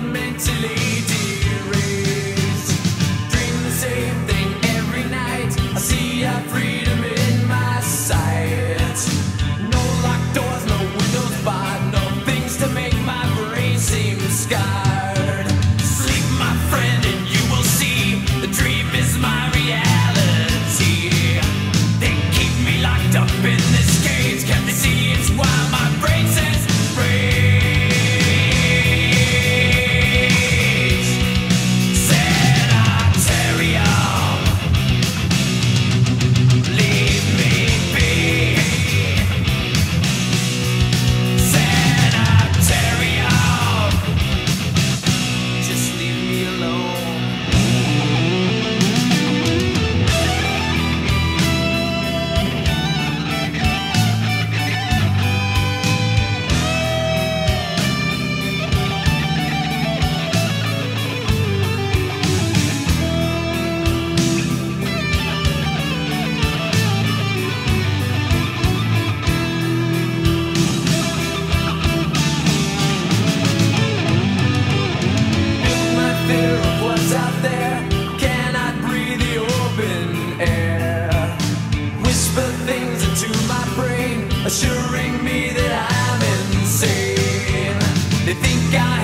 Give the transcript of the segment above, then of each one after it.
mentally. Assuring me that I'm insane. They think our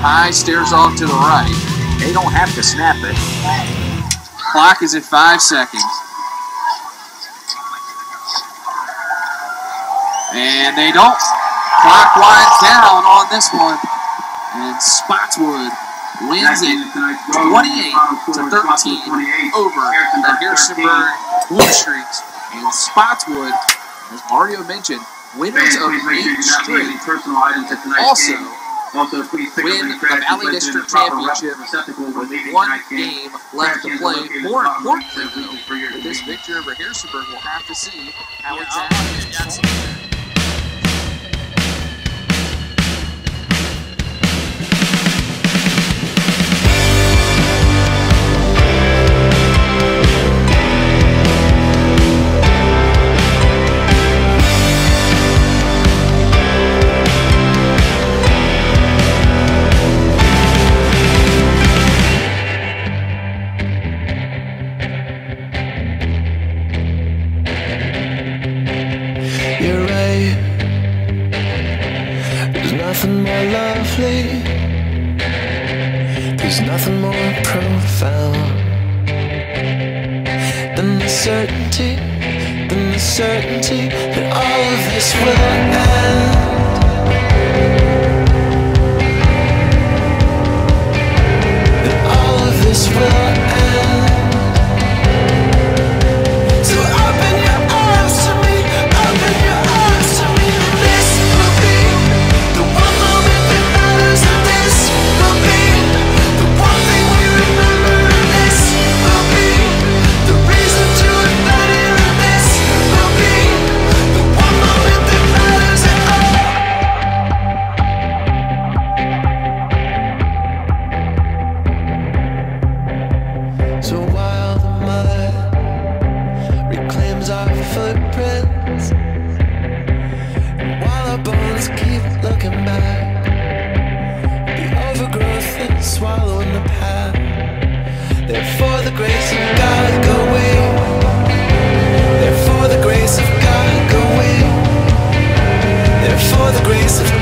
High stairs off to the right. They don't have to snap it. Clock is at five seconds. And they don't. Clock winds down on this one. And Spotswood wins it 28 to 13 over the Harrisonburg Blue Streaks. And Spotswood, as Mario mentioned, winners of eight straight. personal items at tonight's Also, game. Also, please pick win up any the trash Valley and place it in the District Championship receptacle when with one tonight's game left to play. More in the bottom importantly, though, with this victory over Harrisonburg, we'll have to see how Yeah, exactly. I'll- fell. Then the certainty, then the certainty that all of this will. our footprints. While our bones keep looking back The overgrowth and swallowing the path. Therefore the grace of God go Therefore the grace of God go Therefore the grace of